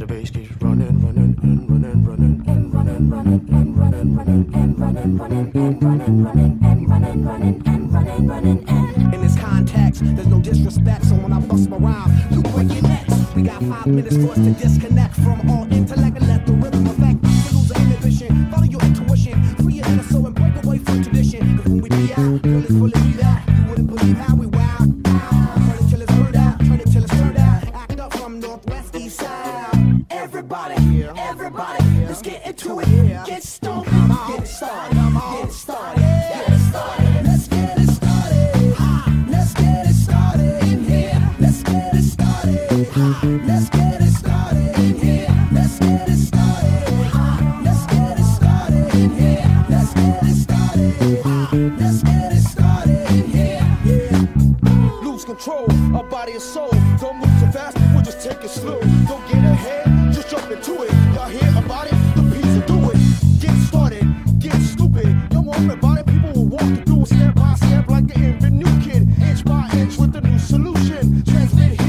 the bass keeps running, running, and running, running, and running, running, and running, running, and running, running, and running, running, and running, running, and running, running, and. In this context, there's no disrespect, so when I bust my rhyme, you break your necks. We got five minutes for us to disconnect from all intellect and let the rhythm affect. Lose the inhibition, follow your intuition, free your inner soul and break away from tradition. Cause when we be out, girl, it's fully be that. You wouldn't believe how we wow. Turn it till it's turned out, turn it till it's turned out. Act up from northwest, east side. Everybody, everybody, let's get into it. Get stoned, get started, get started, get started. Let's get it started. Let's get it started in here. Let's get it started. Let's get it started in here. Let's get it started. Let's get control of body and soul. Don't move too fast, we'll just take it slow. Don't get ahead, just jump into it. Y'all hear about it? The piece will do it. Get started, get stupid. Don't worry about it, people will walk through step by step like the infant new kid. Inch by inch with a new solution. Transmit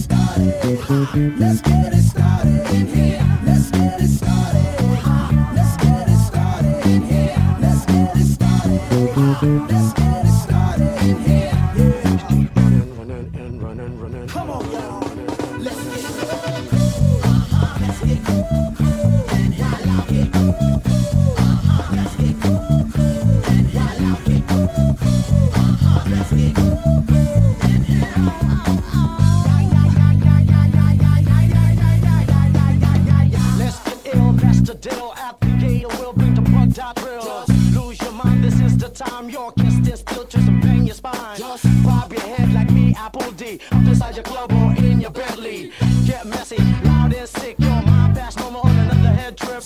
started. Let's get it started in here. Let's get it started. Let's get it started in here. Let's get it started. Let's get it started in here. Running, running, and running, running. Come on, y'all. Let's get it. Uh-huh, let's get it. And while I get it. Uh-huh, let's get it. And while I get it. Uh-huh, let's get it. And Let's ill, that's the deal. At the gate, we'll bring the bug dot drill. Lose your mind, this is the time. Your can stand still, twist and bang your spine. Just bob your head like me, Apple D. Up inside your club or in your Bentley. Get messy, loud and sick. Your mind fast, no more on another head trip.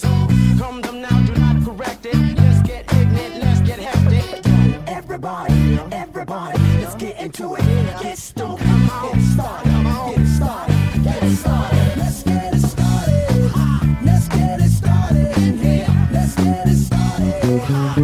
Come them now, do not correct it. Let's get ignorant, let's get hectic. Everybody, everybody, let's get into it. Get stoned, get started, get